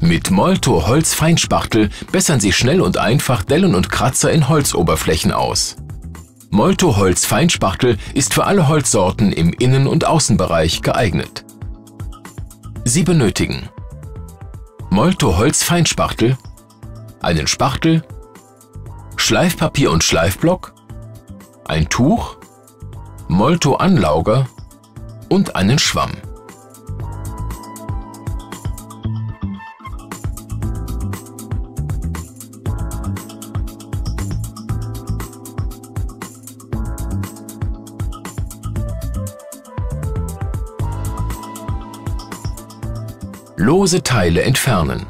Mit Molto Holzfeinspachtel bessern Sie schnell und einfach Dellen und Kratzer in Holzoberflächen aus. Molto Holzfeinspachtel ist für alle Holzsorten im Innen- und Außenbereich geeignet. Sie benötigen Molto Holzfeinspachtel, einen Spachtel, Schleifpapier und Schleifblock, ein Tuch, Molto Anlauger und einen Schwamm. Lose Teile entfernen.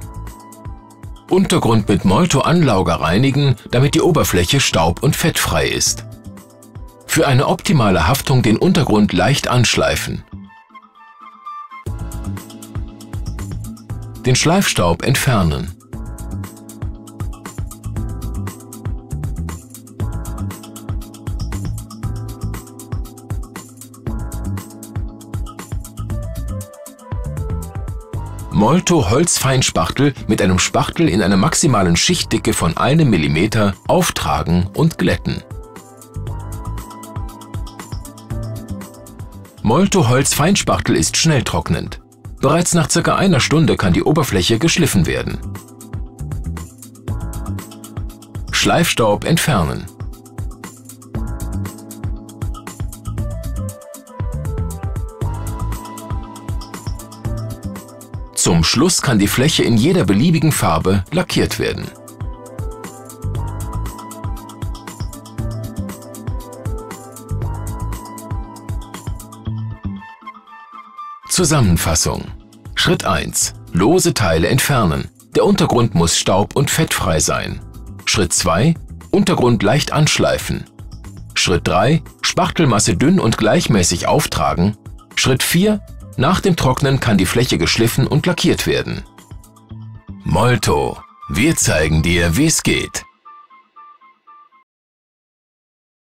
Untergrund mit Molto-Anlauger reinigen, damit die Oberfläche staub- und fettfrei ist. Für eine optimale Haftung den Untergrund leicht anschleifen. Den Schleifstaub entfernen. Molto Holzfeinspachtel mit einem Spachtel in einer maximalen Schichtdicke von 1 mm auftragen und glätten. Molto Holzfeinspachtel ist schnell trocknend. Bereits nach ca. einer Stunde kann die Oberfläche geschliffen werden. Schleifstaub entfernen. Zum Schluss kann die Fläche in jeder beliebigen Farbe lackiert werden. Zusammenfassung Schritt 1. Lose Teile entfernen. Der Untergrund muss staub- und fettfrei sein. Schritt 2. Untergrund leicht anschleifen. Schritt 3. Spachtelmasse dünn und gleichmäßig auftragen. Schritt 4. Nach dem Trocknen kann die Fläche geschliffen und lackiert werden. Molto. Wir zeigen dir, wie es geht.